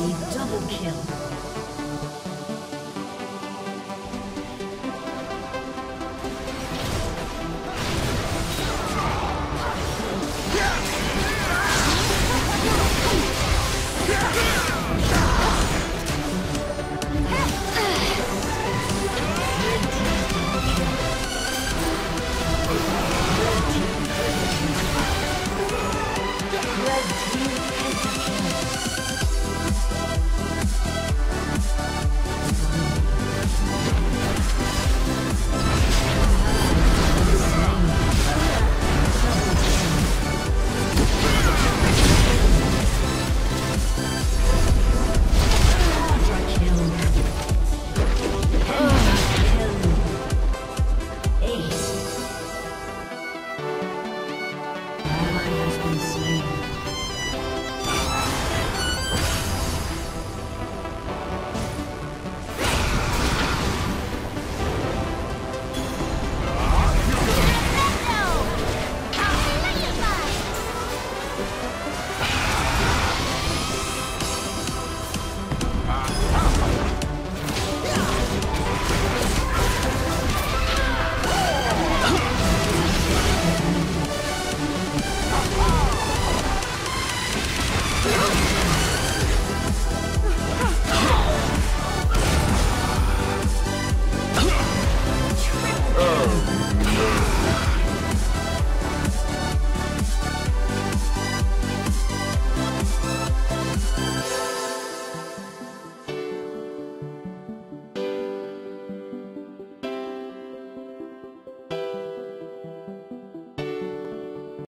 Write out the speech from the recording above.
Double kill.